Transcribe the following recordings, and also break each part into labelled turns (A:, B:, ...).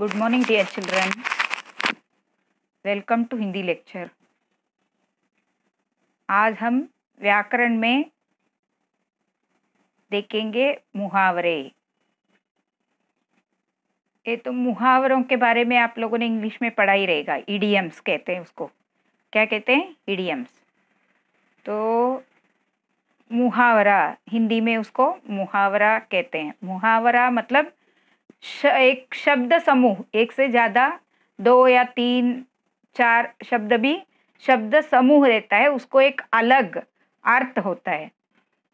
A: Good morning dear children welcome to Hindi lecture आज हम व्याकरण में देखेंगे मुहावरे। ये तो मुहावरों के बारे में आप लोगों ने इंग्लिश में पढ़ा ही रहेगा। ईडियम्स कहते हैं उसको। क्या कहते हैं? ईडियम्स तो मुहावरा, हिंदी में उसको मुहावरा कहते हैं। मुहावरा मतलब श, एक शब्द समूह एक से ज़्यादा दो या तीन चार शब्द भी शब्द समूह रहता है उसको एक अलग अर्थ होता है।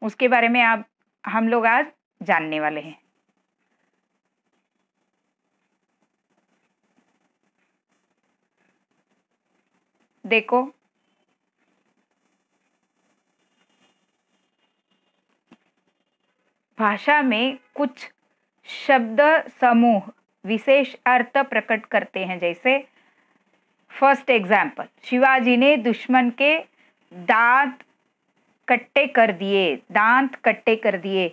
A: उसके बारे में आप हम लोग आज जानने वाले हैं। देखो। भाषा में कुछ शब्द समूह विशेष अर्थ प्रकट करते हैं, जैसे फ़र्स्ट एग्ज़ाम्पल शिवाजी ने दुश्मन के दांत कट्टे कर दिए, दांत कट्टे कर दिए।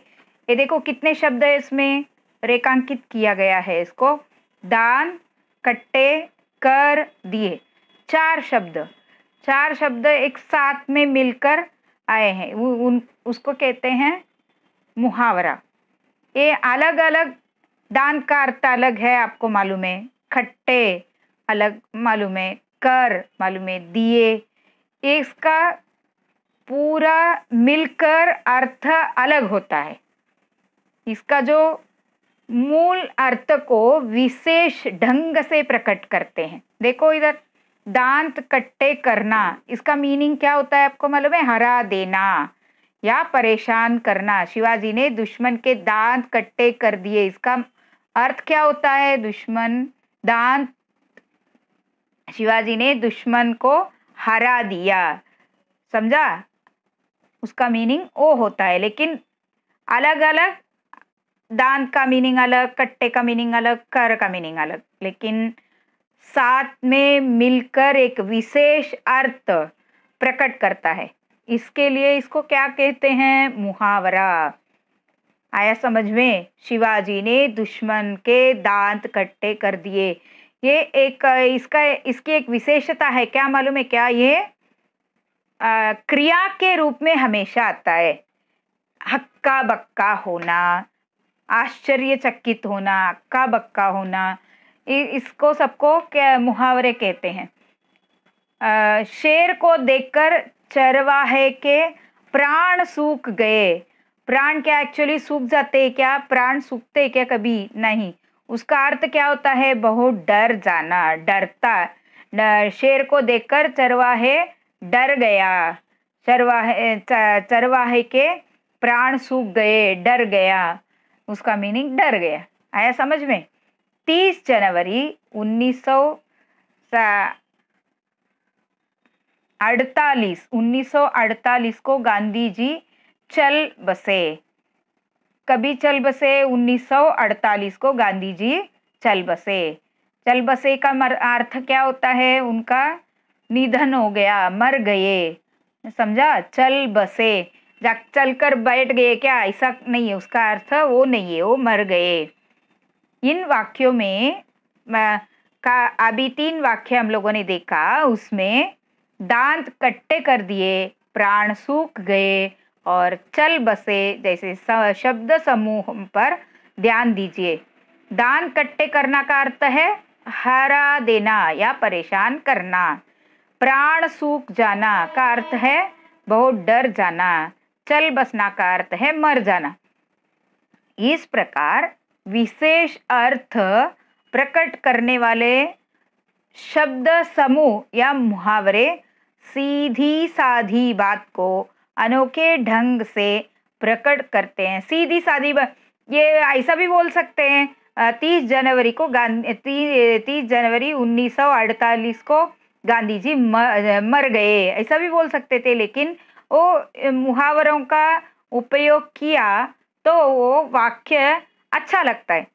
A: ये देखो कितने शब्द है इसमें, रेखांकित किया गया है इसको। दान कट्टे कर दिए। चार शब्द चार शब्द एक साथ में मिलकर आए हैं। उन, उसको कहते हैं मुहावरा। ये अलग अलग दान का अर्थ अलग है आपको मालूम है। खट्टे, अलग मालूम है। कर मालूम है। दिए। इसका पूरा मिलकर अर्थ अलग होता है। इसका जो मूल अर्थ को विशेष ढंग से प्रकट करते हैं। देखो इधर, दांत कट्टे करना, इसका मीनिंग क्या होता है आपको मालूम है? हरा देना। या परेशान करना। शिवाजी ने दुश्मन के दांत कट्टे कर दिए। इसका अर्थ क्या होता है? दुश्मन दांत शिवाजी ने दुश्मन को हरा दिया। समझा? उसका मीनिंग ओ होता है, लेकिन अलग अलग दांत का मीनिंग अलग, कट्टे का मीनिंग अलग, कर का मीनिंग अलग। लेकिन साथ में मिलकर एक विशेष अर्थ प्रकट करता है। इसके लिए इसको क्या कहते हैं? मुहावरा। आया समझ में? शिवाजी ने दुश्मन के दांत कट्टे कर दिए। ये एक इसका इसकी एक विशेषता है। क्या मालूम है क्या ये? आ, क्रिया के रूप में हमेशा आता है। हक्का बक्का होना आश्चर्यचकित होना हक्का बक्का होना इसको सबको क्या मुहावरे कहते हैं। आ, शेर को देखकर चरवाहे के प्राण सूख गए। प्राण क्या एक्चुअली सूख जाते हैं क्या? प्राण सूखते क्या कभी? नहीं। उसका अर्थ क्या होता है? बहुत डर जाना, डरता। शेर को देखकर चरवाहे डर गया। चरवाहे चरवाहे के प्राण सूख गए, डर गया। उसका मीनिंग डर गया। आया समझ में? तीस जनवरी उन्नीस सौ अड़तालीस, उन्नीस सौ अड़तालीस को गांधी जी चल बसे। कभी चल बसे? 1948 को गांधी जी चल बसे। चल बसे का मर, अर्थ क्या होता है? उनका निधन हो गया, मर गए। समझा? चल बसे। जा चल कर बैठ गए क्या? ऐसा नहीं है, उसका अर्थ वो नहीं है, वो मर गए। इन वाक्यों में, का, अभी तीन वाक्य हम लोगों ने देखा, उसमें दांत कट्टे कर दिए, प्राण सूख गए और चल बसे जैसे शब्द समूह पर ध्यान दीजिए। दान कट्टे करना का अर्थ है हरा देना या परेशान करना। प्राण सूख जाना का अर्थ है बहुत डर जाना। चल बसना का अर्थ है मर जाना। इस प्रकार विशेष अर्थ प्रकट करने वाले शब्द समूह या मुहावरे सीधी साधी बात को अनोखे ढंग से प्रकट करते हैं। सीधी साधी बात ये ऐसा भी बोल सकते हैं तीस जनवरी को गांधी तीस जनवरी 1948 को गांधी जी मर, मर गए। ऐसा भी बोल सकते थे लेकिन वो मुहावरों का उपयोग किया तो वो वाक्य अच्छा लगता है।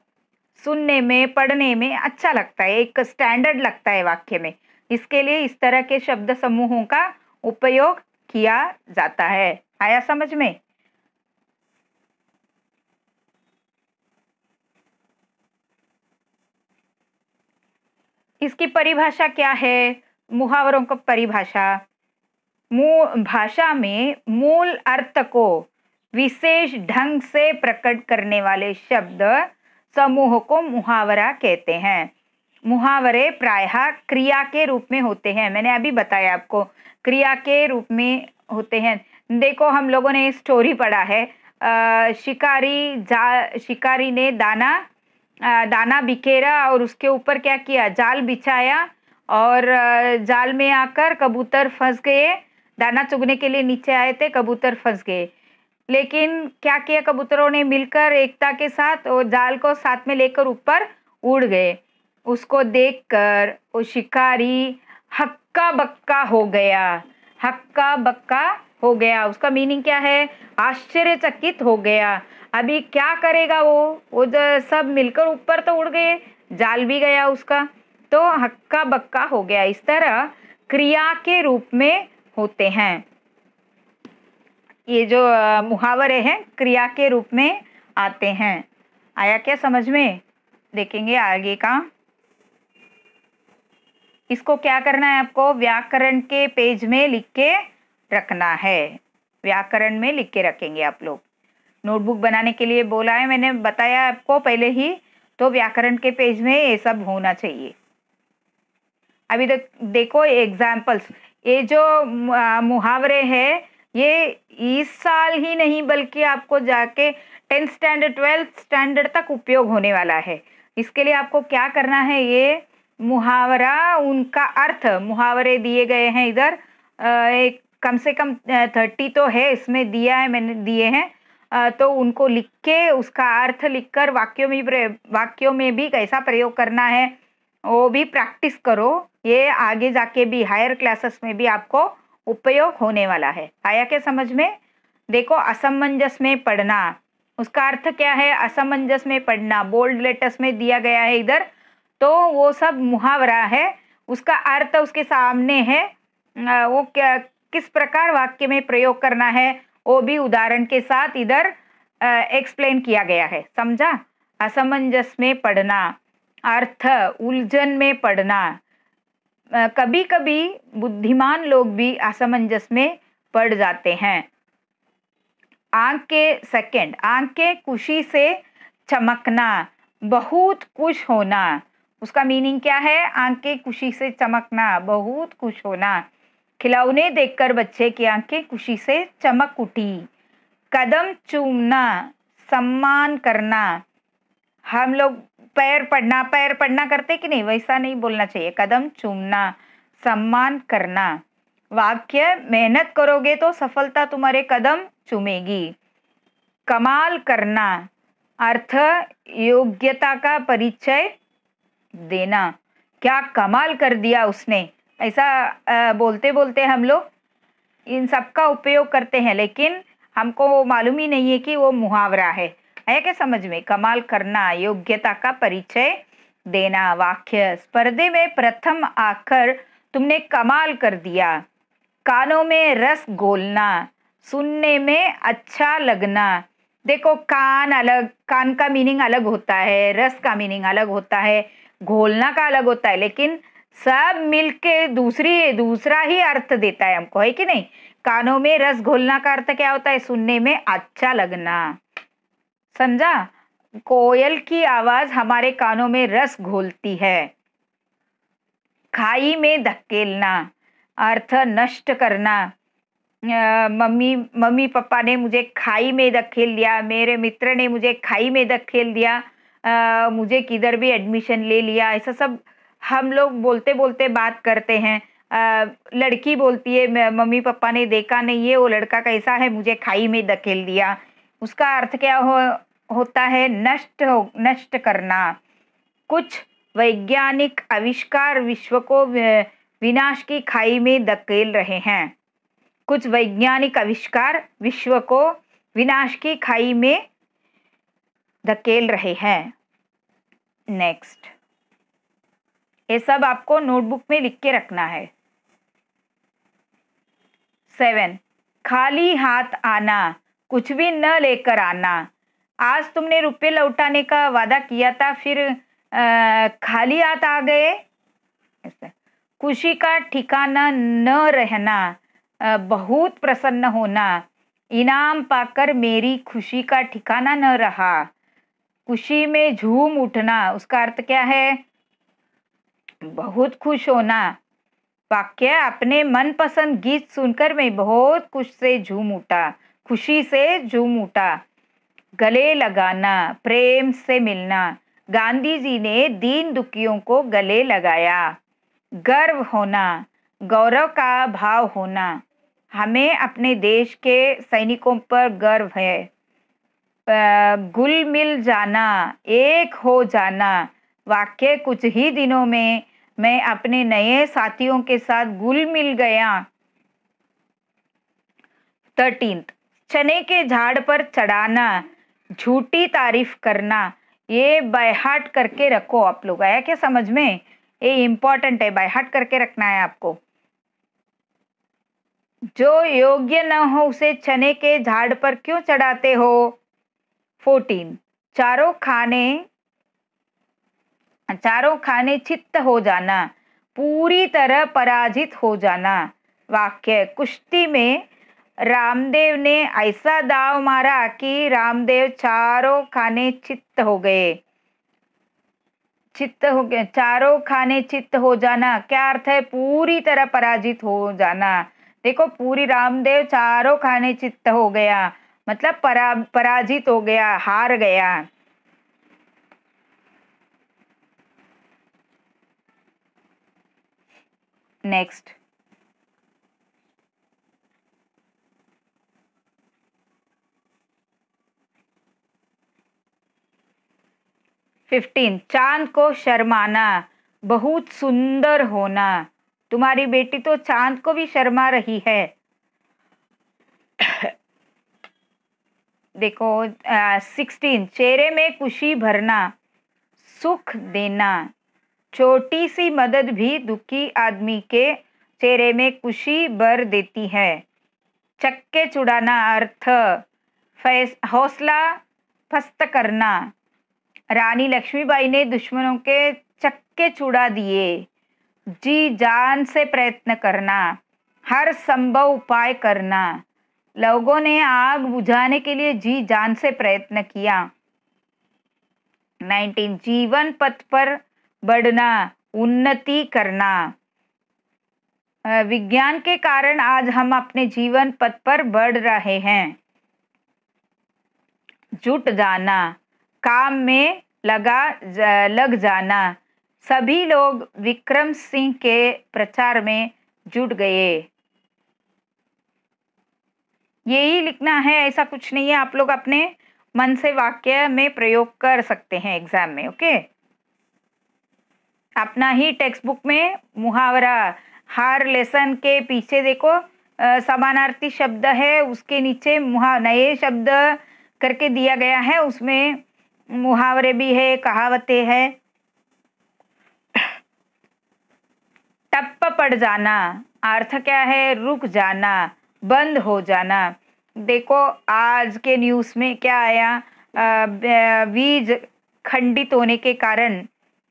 A: सुनने में पढ़ने में अच्छा लगता है एक स्टैंडर्ड लगता है वाक्य में। इसके लिए इस तरह के शब्द समूहों का उपयोग किया जाता है। आया समझ में? इसकी परिभाषा क्या है? मुहावरों का परिभाषा। मूल भाषा में मूल अर्थ को विशेष ढंग से प्रकट करने वाले शब्द समूह को मुहावरा कहते हैं। मुहावरे प्रायः क्रिया के रूप में होते हैं। मैंने अभी बताया आपको क्रिया के रूप में होते हैं। देखो हम लोगों ने स्टोरी पढ़ा है आ, शिकारी जा शिकारी ने दाना आ, दाना बिखेरा और उसके ऊपर क्या किया? जाल बिछाया और जाल में आकर कबूतर फंस गए। दाना चुगने के लिए नीचे आए थे कबूतर फंस गए। लेकिन क्या किया? कबूतरों ने मिलकर एकता के साथ और जाल को साथ में लेकर ऊपर उड़ गए। उसको देखकर वो शिकारी हक्का बक्का हो गया। हक्का बक्का हो गया। उसका मीनिंग क्या है? आश्चर्यचकित हो गया। अभी क्या करेगा वो? वो सब मिलकर ऊपर तो उड़ गए। जाल भी गया उसका। तो हक्का बक्का हो गया। इस तरह क्रिया के रूप में होते हैं। ये जो मुहावरे हैं, क्रिया के रूप में आते हैं। आया क्या समझ में? देखेंगे आगे का। इसको क्या करना है आपको? व्याकरण के पेज में लिख के रखना है। व्याकरण में लिख के रखेंगे आप लोग। नोटबुक बनाने के लिए बोला है, मैंने बताया आपको पहले ही तो व्याकरण के पेज में ये सब होना चाहिए। अभी तक देखो एग्जाम्पल्स ये जो मुहावरे हैं, ये इस साल ही नहीं, बल्कि आपको जाके टेंथ स्टैंडर्ड ट्वेल्थ स्टैंडर्ड तक उपयोग होने वाला है। इसके लिए आपको क्या करना है ये मुहावरा, उनका अर्थ, मुहावरे दिए गए हैं इधर। एक कम से कम थर्टी तो है, इसमें दिया है मैंने, दिए हैं। तो उनको लिख के, उसका अर्थ लिखकर वाक्यों में वाक्यों में भी कैसा प्रयोग करना है, वो भी प्रैक्टिस करो। ये आगे जाके भी हायर क्लासेस में भी आपको उपयोग होने वाला है। आया क्या समझ में? देखो, असमंजस में पढ़ना। उसका अर्थ क्या है? असमंजस में पढ़ना। बोल्ड लेटर्स में दिया गया है इधर। तो वो सब मुहावरा है, उसका अर्थ उसके सामने है। वो क्या, किस प्रकार वाक्य में प्रयोग करना है, वो भी उदाहरण के साथ इधर एक्सप्लेन किया गया है। समझा? असमंजस में पढ़ना, अर्थ, उलझन में पढ़ना। कभी कभी बुद्धिमान लोग भी असमंजस में पड़ जाते हैं। आँख के सेकंड आँख के खुशी से चमकना, बहुत खुश होना। उसका मीनिंग क्या है? आँखें खुशी से चमकना, बहुत खुश होना। खिलौने देखकर बच्चे की आँखें खुशी से चमक उठी। कदम चूमना, सम्मान करना। हम लोग पैर पढ़ना पैर पढ़ना करते कि नहीं? वैसा नहीं बोलना चाहिए। कदम चूमना, सम्मान करना। वाक्य, मेहनत करोगे तो सफलता तुम्हारे कदम चूमेगी। कमाल करना। अर्थ, योग्यता का परिचय देना। क्या कमाल कर दिया उसने। ऐसा बोलते बोलते हम लोग इन सब का उपयोग करते हैं, लेकिन हमको मालूम ही नहीं है कि वो मुहावरा है। है क्या समझ में? कमाल करना योग्यता का परिचय देना, वाक्य स्पर्धे में प्रथम आकर तुमने कमाल कर दिया। कानों में रस घोलना, सुनने में अच्छा लगना। देखो, कान अलग, कान का मीनिंग अलग होता है, रस का मीनिंग अलग होता है। घोलना का अलग होता है, लेकिन सब मिलके दूसरी, दूसरा ही अर्थ देता है हमको, है कि नहीं? कानों में रस घोलना का अर्थ क्या होता है? सुनने में अच्छा लगना। समझा? कोयल की आवाज़ हमारे कानों में रस घोलती है। खाई में धकेलना, अर्थ नष्ट करना। मम्मी मम्मी पापा ने मुझे खाई में धकेल दिया, मेरे मित्र ने मुझे खाई में धकेल दिया। आ, मुझे किधर भी एडमिशन ले लिया ऐसा सब हम लोग बोलते बोलते बात करते हैं। आ, लड़की बोलती है मम्मी पापा ने देखा नहीं है वो लड़का कैसा है मुझे खाई में धकेल दिया। उसका अर्थ क्या हो होता है नष्ट हो नष्ट करना। कुछ वैज्ञानिक आविष्कार विश्व को विनाश की खाई में धकेल रहे हैं। कुछ वैज्ञानिक आविष्कार विश्व को विनाश की खाई में धकेल रहे हैं। नेक्स्ट। ये सब आपको नोटबुक में लिख के रखना है। सेवन। खाली हाथ आना कुछ भी न लेकर आना। आज तुमने रुपये लौटाने का वादा किया था फिर आ, खाली हाथ आ गए? खुशी का ठिकाना न रहना बहुत प्रसन्न होना। इनाम पाकर मेरी खुशी का ठिकाना न रहा। खुशी में झूम उठना, उसका अर्थ क्या है? बहुत खुश होना। वाक्य अपने मनपसंद गीत सुनकर मैं बहुत खुश से झूम उठा, खुशी से झूम उठा। गले लगाना, प्रेम से मिलना। गांधी जी ने दीन दुखियों को गले लगाया। गर्व होना, गौरव का भाव होना। हमें अपने देश के सैनिकों पर गर्व है। गुल मिल जाना, एक हो जाना। वाक्य कुछ ही दिनों में मैं अपने नए साथियों के साथ गुल मिल गया। थर्टीन चने के झाड़ पर चढ़ाना, झूठी तारीफ़ करना, ये बायहाट करके रखो आप लोग, आया क्या समझ में? ये इंपॉर्टेंट है बायहाट करके रखना है आपको। जो योग्य न हो उसे चने के झाड़ पर क्यों चढ़ाते हो? फोर्टीन। चारों खाने चारों खाने चित्त हो जाना, पूरी तरह पराजित हो जाना। वाक्य, कुश्ती में रामदेव ने ऐसा दाव मारा कि रामदेव चारों खाने चित्त हो गए। चित्त हो गए, चारों खाने चित्त हो जाना। क्या अर्थ है? पूरी तरह पराजित हो जाना। देखो, पूरी रामदेव चारों खाने चित्त हो गया। मतलब परा, पराजित हो गया, हार गया। नेक्स्ट फिफ्टीन चाँद को शर्माना, बहुत सुंदर होना। तुम्हारी बेटी तो चाँद को भी शर्मा रही है। देखो सिक्सटीन चेहरे में खुशी भरना, सुख देना। छोटी सी मदद भी दुखी आदमी के चेहरे में खुशी भर देती है। चक्के चुड़ाना अर्थ, फैस, हौसला फस्त करना। रानी लक्ष्मीबाई ने दुश्मनों के चक्के चुड़ा दिए। जी जान से प्रयत्न करना। हर संभव उपाय करना। लोगों ने आग बुझाने के लिए जी जान से प्रयत्न किया। 19 जीवन पथ पर बढ़ना, उन्नति करना। विज्ञान के कारण आज हम अपने जीवन पथ पर बढ़ रहे हैं। जुट जाना, काम में लगा लग जाना। सभी लोग विक्रम सिंह के प्रचार में जुट गए। यही लिखना है, ऐसा कुछ नहीं है। आप लोग अपने मन से वाक्य में प्रयोग कर सकते हैं एग्ज़ाम में ओके अपना ही टेक्स्ट बुक में मुहावरा, हर लेसन के पीछे देखो समानार्थी शब्द है, उसके नीचे मुहा, नए शब्द करके दिया गया है, उसमें मुहावरे भी है, कहावतें है। टप्प पड़ जाना, अर्थ क्या है, रुक जाना। बंद हो जाना। देखो आज के न्यूज़ में क्या आया? बीज खंडित होने के कारण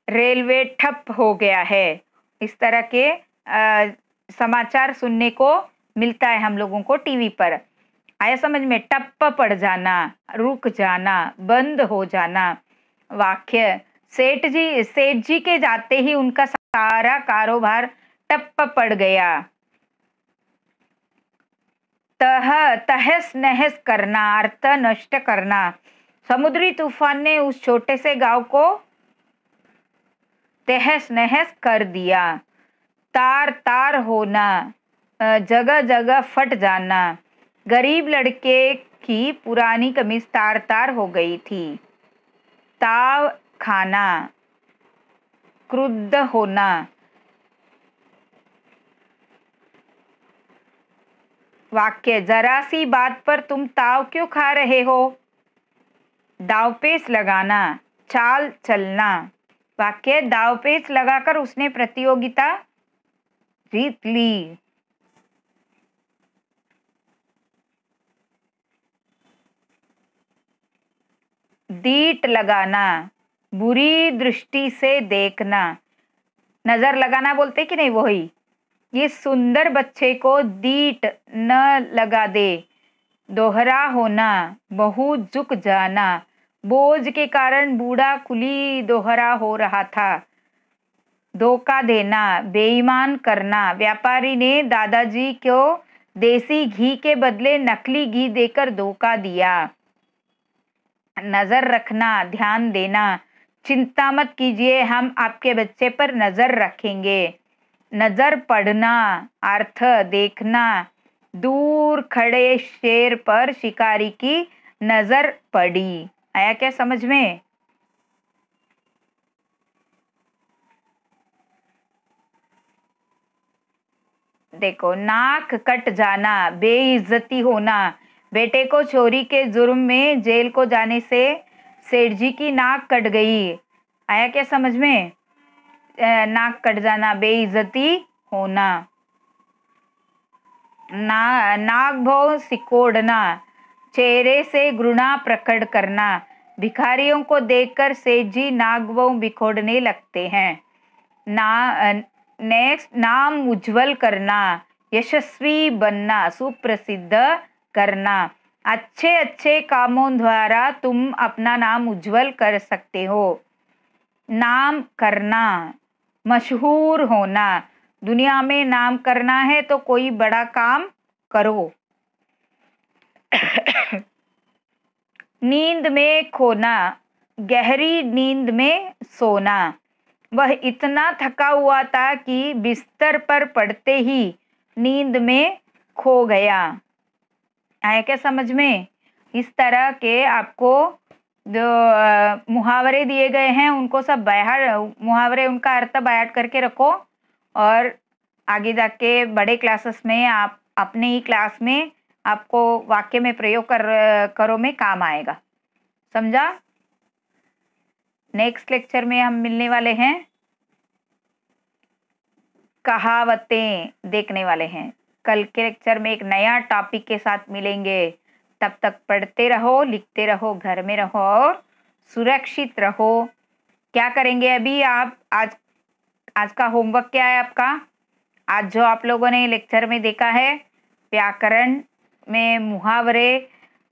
A: रेलवे ठप हो गया है। इस तरह के आ, समाचार सुनने को मिलता है हम लोगों को टीवी पर। आया समझ में टप पड़ जाना रुक जाना बंद हो जाना। वाक्य सेठ जी सेठ जी के जाते ही उनका सारा कारोबार टप पड़ गया। तह, तहस नहस करना, अर्थ नष्ट करना। समुद्री तूफ़ान ने उस छोटे से गाँव को तहस नहस कर दिया। तार तार होना जगह जगह फट जाना। गरीब लड़के की पुरानी कमीज तार तार हो गई थी। ताव खाना, क्रुद्ध होना। वाक्य, जरा सी बात पर तुम ताव क्यों खा रहे हो? दावपेच लगाना, चाल चलना। वाक्य दावपेच लगाकर उसने प्रतियोगिता जीत ली। दीट लगाना, बुरी दृष्टि से देखना। नज़र लगाना बोलते कि नहीं वही? इस सुंदर बच्चे को दीट न लगा दे। दोहरा होना बहुत झुक जाना। बोझ के कारण बूढ़ा कुली दोहरा हो रहा था। धोखा देना, बेईमान करना। व्यापारी ने दादाजी को देसी घी के बदले नकली घी देकर धोखा दिया। नज़र रखना, ध्यान देना। चिंता मत कीजिए, हम आपके बच्चे पर नज़र रखेंगे। नज़र पड़ना, अर्थ देखना, दूर खड़े शेर पर शिकारी की नज़र पड़ी। आया क्या समझ में? देखो, नाक कट जाना, बेइज्जती होना, बेटे को चोरी के जुर्म में जेल को जाने से सेठ जी की नाक कट गई। आया क्या समझ में? नाक कट जाना, बेइज्जती होना। ना, नाक भव सिकोड़ना, चेहरे से घृणा प्रकट करना। भिखारियों को देखकर सेठ जी नागवों बिखोड़ने लगते हैं। ना नेक्स्ट, नाम उज्जवल करना, यशस्वी बनना, सुप्रसिद्ध करना। अच्छे अच्छे कामों द्वारा तुम अपना नाम उज्जवल कर सकते हो। नाम करना। मशहूर होना। दुनिया में नाम करना है तो कोई बड़ा काम करो। नींद में खोना। गहरी नींद में सोना। वह इतना थका हुआ था कि बिस्तर पर पड़ते ही नींद में खो गया। आया क्या समझ में? इस तरह के आपको जो मुहावरे दिए गए हैं, उनको सब बाहर, मुहावरे उनका अर्थ बाहर करके रखो और आगे जाके बड़े क्लासेस में आप, अपने ही क्लास में आपको वाक्य में प्रयोग कर, करो में काम आएगा। समझा? नेक्स्ट लेक्चर में हम मिलने वाले हैं। कहावतें देखने वाले हैं। कल के लेक्चर में एक नया टॉपिक के साथ मिलेंगे। तब तक पढ़ते रहो, लिखते रहो, घर में रहो और सुरक्षित रहो। क्या करेंगे अभी आप? आज आज का होमवर्क क्या है आपका? आज जो आप लोगों ने लेक्चर में देखा है, व्याकरण में मुहावरे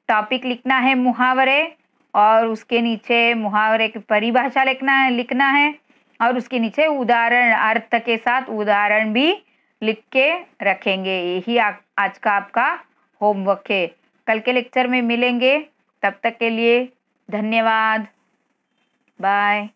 A: टॉपिक लिखना है मुहावरे और उसके नीचे मुहावरे की परिभाषा लिखना है लिखना है और उसके नीचे उदाहरण, अर्थ के साथ उदाहरण भी लिख के रखेंगे। यही आज का आपका होमवर्क है। कल के लेक्चर में मिलेंगे। तब तक के लिए धन्यवाद। बाय।